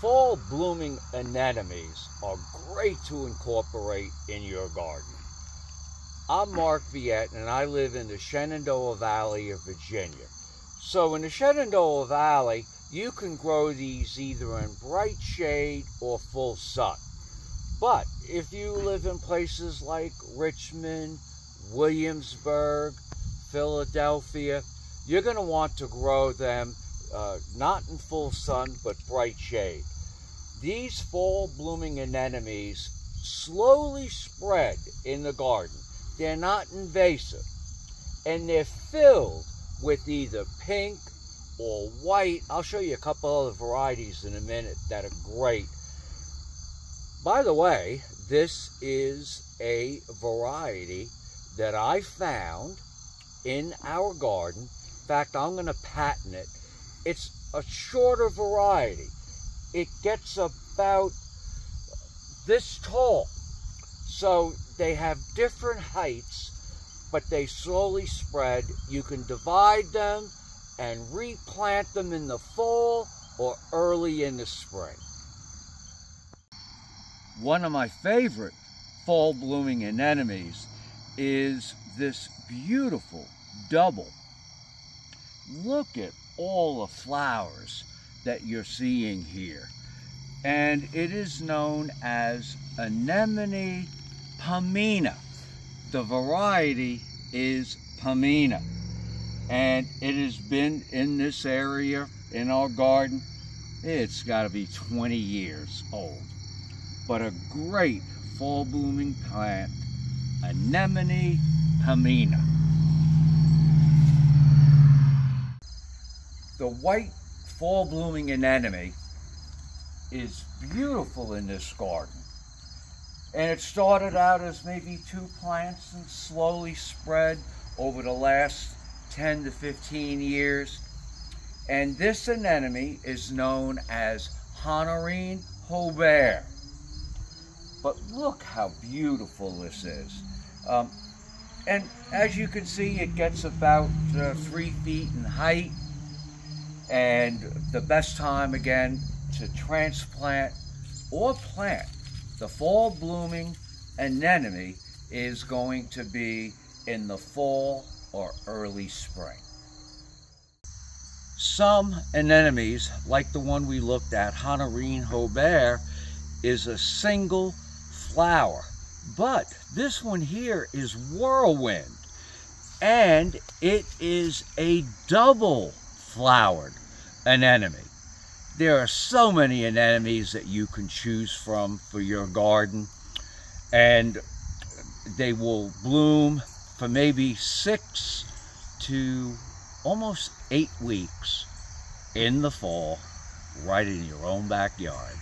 fall blooming anemones are great to incorporate in your garden. I'm Mark Viette and I live in the Shenandoah Valley of Virginia. So in the Shenandoah Valley, you can grow these either in bright shade or full sun. But if you live in places like Richmond, Williamsburg, Philadelphia, you're going to want to grow them uh, not in full sun, but bright shade. These fall blooming anemones slowly spread in the garden. They're not invasive. And they're filled with either pink or white. I'll show you a couple other varieties in a minute that are great. By the way, this is a variety that I found in our garden. In fact, I'm going to patent it. It's a shorter variety. It gets about this tall. So they have different heights, but they slowly spread. You can divide them and replant them in the fall or early in the spring. One of my favorite fall blooming anemones is this beautiful double. Look at all the flowers that you're seeing here. And it is known as anemone pamina. The variety is pamina. And it has been in this area in our garden. It's got to be 20 years old. But a great fall blooming plant, anemone pamina. The white fall blooming anemone is beautiful in this garden. And it started out as maybe two plants and slowly spread over the last 10 to 15 years. And this anemone is known as Honorine Jobert. But look how beautiful this is. Um, and as you can see, it gets about uh, three feet in height. And the best time, again, to transplant or plant the fall blooming anemone is going to be in the fall or early spring. Some anemones, like the one we looked at, Honorine Jobert, is a single flower. But this one here is whirlwind. And it is a double flowered anemone. There are so many anemones that you can choose from for your garden. And they will bloom for maybe six to almost eight weeks in the fall right in your own backyard.